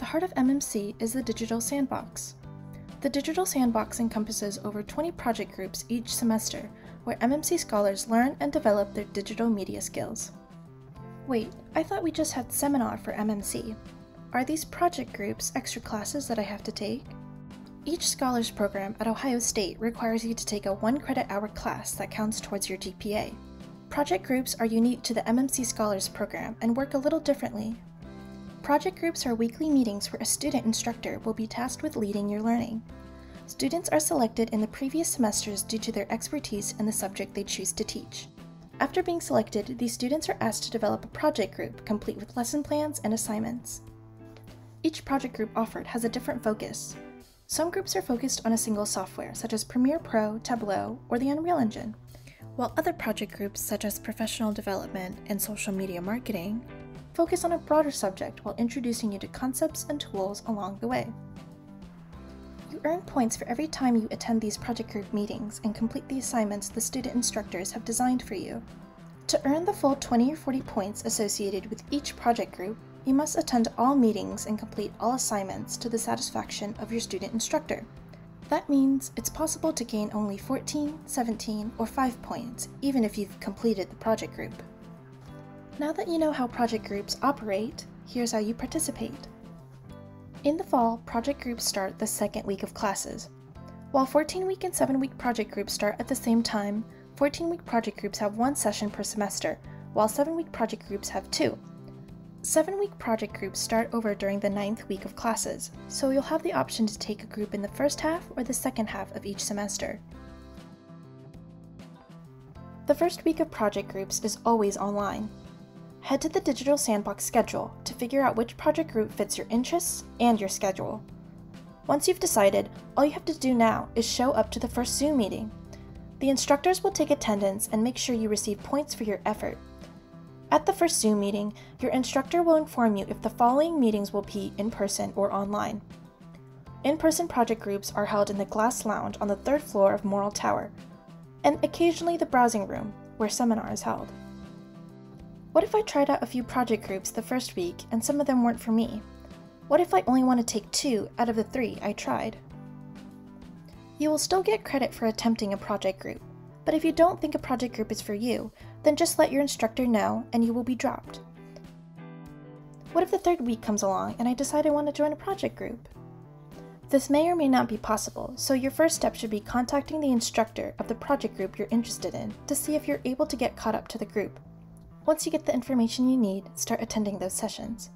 the heart of MMC is the Digital Sandbox. The Digital Sandbox encompasses over 20 project groups each semester, where MMC scholars learn and develop their digital media skills. Wait, I thought we just had seminar for MMC. Are these project groups extra classes that I have to take? Each scholars program at Ohio State requires you to take a one credit hour class that counts towards your GPA. Project groups are unique to the MMC Scholars program and work a little differently. Project groups are weekly meetings where a student instructor will be tasked with leading your learning. Students are selected in the previous semesters due to their expertise in the subject they choose to teach. After being selected, these students are asked to develop a project group complete with lesson plans and assignments. Each project group offered has a different focus. Some groups are focused on a single software, such as Premiere Pro, Tableau, or the Unreal Engine while other project groups such as professional development and social media marketing focus on a broader subject while introducing you to concepts and tools along the way. You earn points for every time you attend these project group meetings and complete the assignments the student instructors have designed for you. To earn the full 20 or 40 points associated with each project group, you must attend all meetings and complete all assignments to the satisfaction of your student instructor. That means it's possible to gain only 14, 17, or 5 points, even if you've completed the project group. Now that you know how project groups operate, here's how you participate. In the fall, project groups start the second week of classes. While 14 week and 7 week project groups start at the same time, 14 week project groups have one session per semester, while 7 week project groups have two. Seven week project groups start over during the ninth week of classes, so you'll have the option to take a group in the first half or the second half of each semester. The first week of project groups is always online. Head to the Digital Sandbox schedule to figure out which project group fits your interests and your schedule. Once you've decided, all you have to do now is show up to the first Zoom meeting. The instructors will take attendance and make sure you receive points for your effort at the first Zoom meeting, your instructor will inform you if the following meetings will be in person or online. In person project groups are held in the Glass Lounge on the third floor of Morrill Tower, and occasionally the browsing room, where seminar is held. What if I tried out a few project groups the first week and some of them weren't for me? What if I only want to take two out of the three I tried? You will still get credit for attempting a project group, but if you don't think a project group is for you, then just let your instructor know and you will be dropped. What if the third week comes along and I decide I want to join a project group? This may or may not be possible, so your first step should be contacting the instructor of the project group you're interested in to see if you're able to get caught up to the group. Once you get the information you need, start attending those sessions.